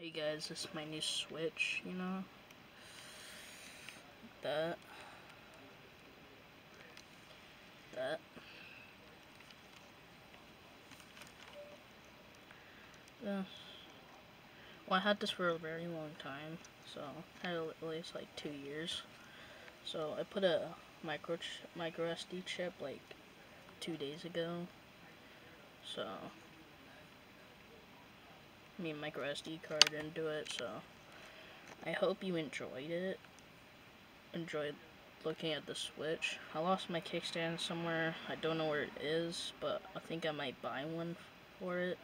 Hey guys, this is my new Switch, you know? That. That. Yeah. Well, I had this for a very long time, so I had at least like two years. So I put a micro micro SD chip like two days ago. So I mean micro SD card into it. So I hope you enjoyed it. Enjoyed looking at the Switch. I lost my kickstand somewhere. I don't know where it is, but I think I might buy one for it.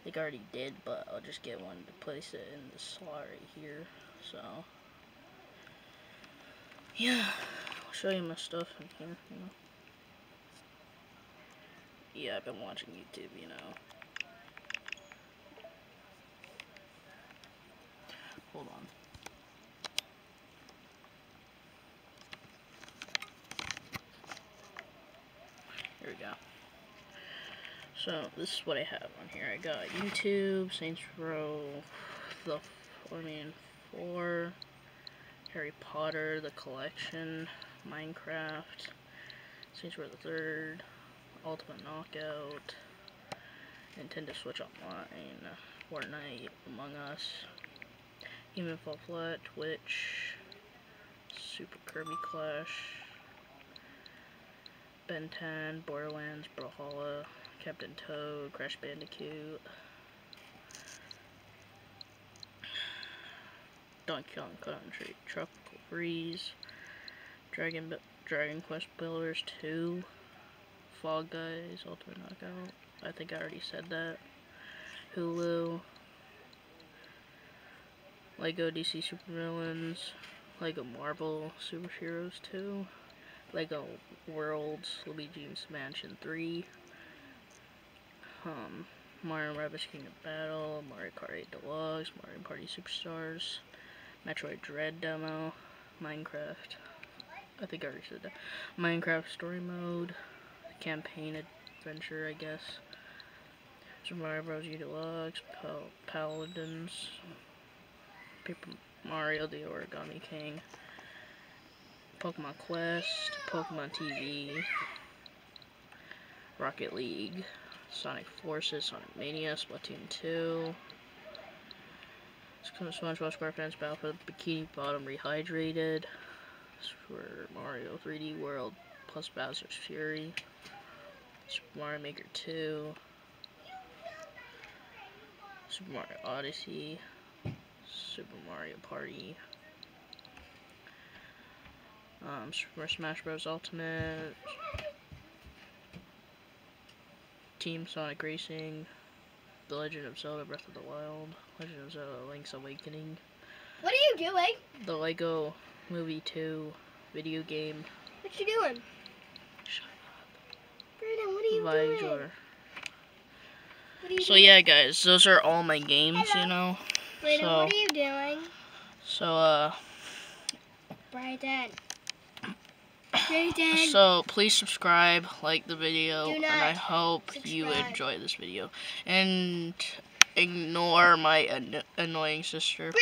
I think I already did, but I'll just get one to place it in the slot right here. So yeah, I'll show you my stuff in here, you know. Yeah, I've been watching YouTube, you know. Hold on. Here we go. So, this is what I have on here. I got YouTube, Saints Row, the, I mean, 4, Harry Potter, The Collection, Minecraft, Saints Row the 3rd, Ultimate Knockout, Nintendo Switch Online, Fortnite, Among Us, Fall Flat, Twitch, Super Kirby Clash, Ben 10, Borderlands, Brawlhalla, Captain Toad, Crash Bandicoot, Donkey Kong Country, Tropical Freeze, Dragon Dragon Quest Builders 2, Fall Guys, Ultimate Knockout. I think I already said that. Hulu, Lego DC Supervillains, Lego Marvel Superheroes 2, Lego Worlds, Luigi's Mansion 3, um, Mario Rabbids Kingdom Battle, Mario Kart 8 Deluxe, Mario Party Superstars, Metroid Dread demo, Minecraft, I think I already said that, Minecraft Story Mode, Campaign Adventure, I guess, Super Mario Bros. U Deluxe, Pal Paladins, Paper Mario the Origami King, Pokemon Quest, Pokemon TV, Rocket League, Sonic Forces, Sonic Mania, Splatoon 2, SpongeBob SquarePants Battle for the Bikini Bottom Rehydrated, Super Mario 3D World plus Bowser's Fury, Super Mario Maker 2, Super Mario Odyssey, Super Mario Party, um, Super Smash Bros. Ultimate, Team Sonic Racing, The Legend of Zelda Breath of the Wild, Legend of Zelda Link's Awakening. What are you doing? The Lego Movie 2 video game. What you doing? Shut up. Brandon, what are you doing? What are you So doing? yeah, guys, those are all my games, Hello. you know. So- what are you doing? So uh, Brandon. Brandon. so please subscribe, like the video, and I hope you enjoy this video. And ignore my an- annoying sister.